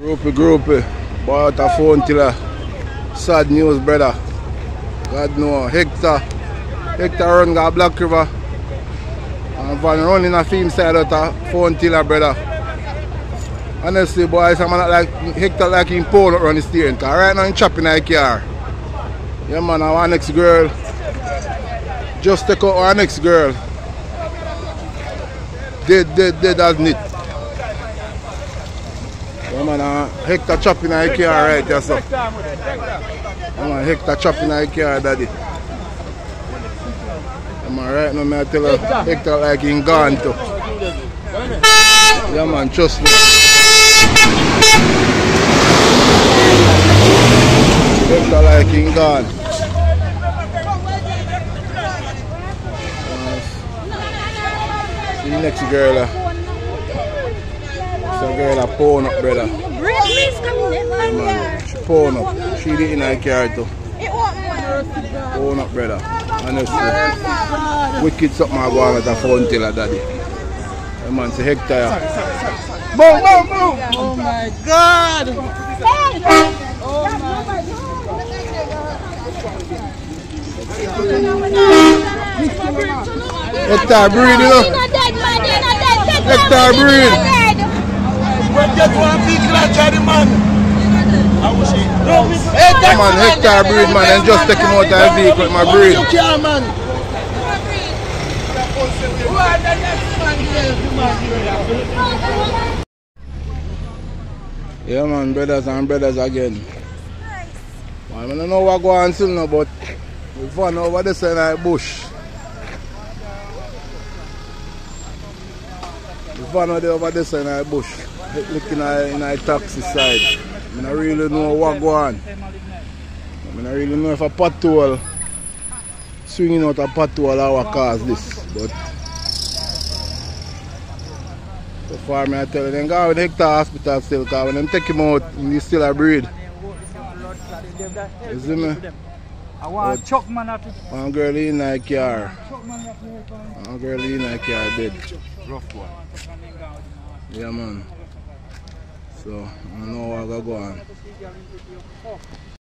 Groupie, groupie. Boy out a Fonthill. Sad news, brother. God know. Hector. Hector run got Black River. And Van running a film side out a Fonthill, brother. Honestly, boys, I'm not like Hector like him pole run the steering car. Right now, I'm chopping that car. Yeah, man, our next girl. Just take out our next girl. Dead, dead, dead as knit. Yeah, man, uh, Hector chopping that car right there, so. Yeah, man, Hector chopping that car, daddy. Yeah, man, right now, I tell her, Hector like him gone too. Yeah, man, trust me. Hector like him gone. See the next girl. Uh. Some girl a pawn up, brother. Man, she pawn up. She did in her car too. Pawn up, brother. Honestly. Wicked something I go on at a Fonthill her daddy. Yeah, man, say Hector. Yeah. Boom, boom, boom. Oh my god! Oh my Hector breathe, you know. Hector breathe. Get one vehicle and man. On, Hector breathe, man, and just take him out of the vehicle, my breathe. You care, man. Yeah, man, brothers and brothers again. Man, I don't know what go on still now, but we found over this in the bush. We found over this in the bush, looking at in the taxi side. I don't really know what go on. I don't really know if a patrol swinging out a patrol or what cause this, but so far I tell you, them go with Hector Hospital still, because when them take him out, he still a breed. You see me? I want chuck man at it. One girl in the car. Chuck man at it. One girl in the car dead. Rough one. Yeah man. So I know what I go on.